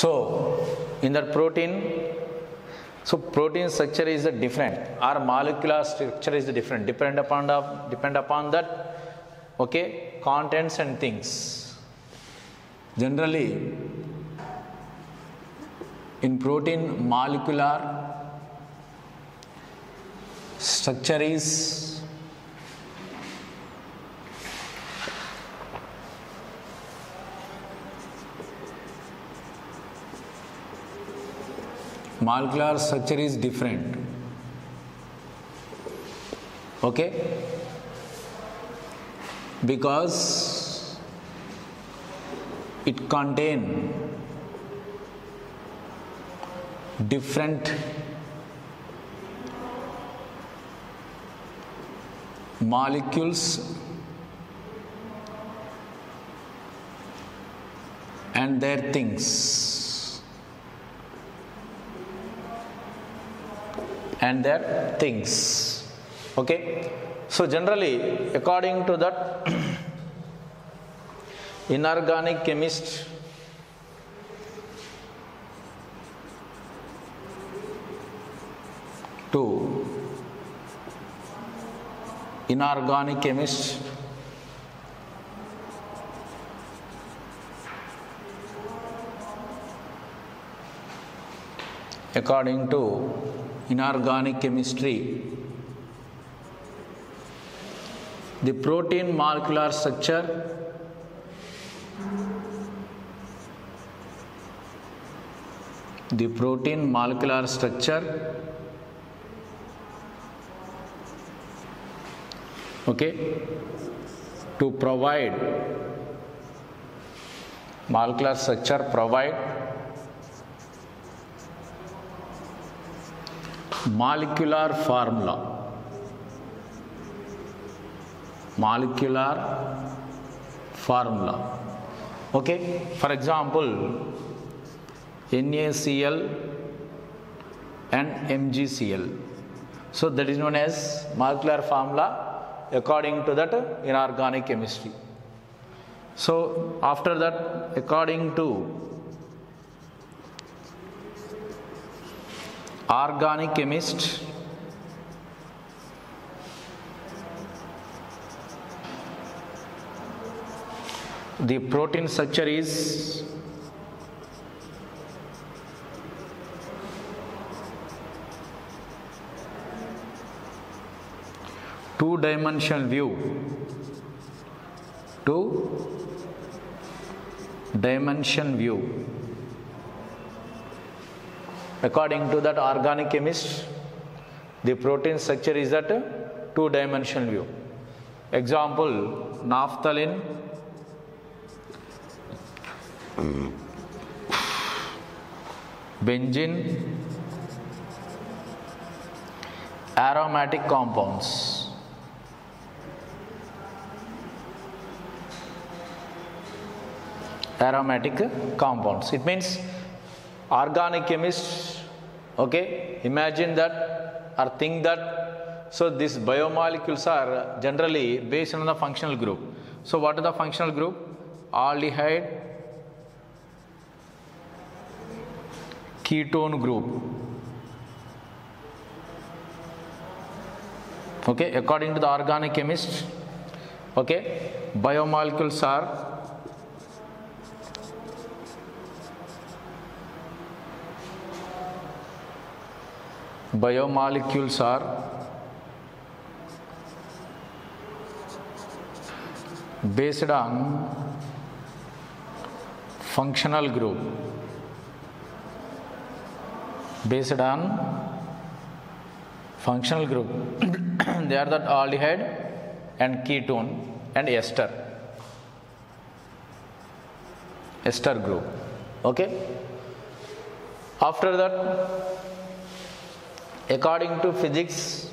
So, in that protein, so protein structure is different or molecular structure is different depend upon the depend upon that okay contents and things. Generally, in protein molecular structure is molecular structure is different. Okay? Because it contain different molecules and their things and their things. Okay? So generally according to that inorganic chemist to inorganic chemist according to inorganic chemistry. The protein molecular structure. The protein molecular structure. Okay. To provide molecular structure provide molecular formula. Molecular formula. Okay? For example NaCl and MgCl so that is known as molecular formula according to that inorganic chemistry. So after that according to organic chemist. The protein structure is two dimensional view. Two dimension view according to that organic chemist the protein structure is at two dimensional view. Example naphthalene. Benzene. Aromatic compounds. Aromatic compounds. It means organic chemists, okay imagine that or think that. So these biomolecules are generally based on the functional group. So what is the functional group? Aldehyde ketone group. Okay according to the organic chemist okay biomolecules are biomolecules are based on functional group based on functional group. They are that aldehyde and ketone and ester. Ester group. Okay? After that according to physics